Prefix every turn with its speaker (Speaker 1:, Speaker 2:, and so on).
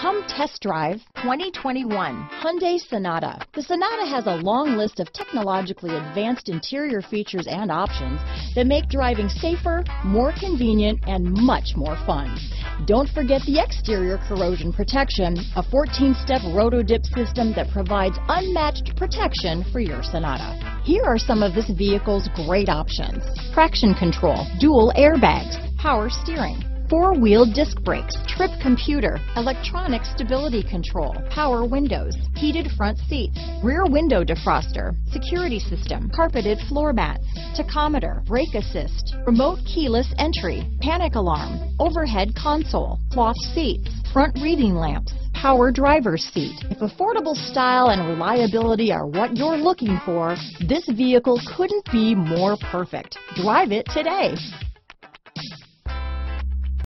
Speaker 1: Come test drive 2021 Hyundai Sonata. The Sonata has a long list of technologically advanced interior features and options that make driving safer, more convenient, and much more fun. Don't forget the exterior corrosion protection, a 14-step roto-dip system that provides unmatched protection for your Sonata. Here are some of this vehicle's great options. Traction control, dual airbags, power steering, four-wheel disc brakes, trip computer, electronic stability control, power windows, heated front seats, rear window defroster, security system, carpeted floor mats, tachometer, brake assist, remote keyless entry, panic alarm, overhead console, cloth seats, front reading lamps, power driver's seat. If affordable style and reliability are what you're looking for, this vehicle couldn't be more perfect. Drive it today.